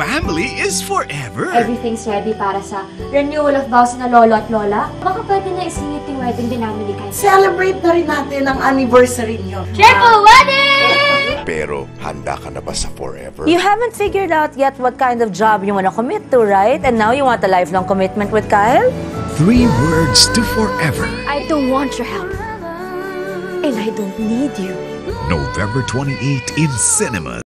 family is forever. Everything's ready para sa renewal of vows na lolo at lola. Baka pwede na isingit yung wedding din namin ni Kai. Celebrate na rin natin ang anniversary niyo. Triple wedding! Pero handa ka na ba sa forever? You haven't figured out yet what kind of job you want to commit to, right? And now you want a lifelong commitment with Kyle? Three words to forever. I don't want your help. And I don't need you. November 28 in cinemas.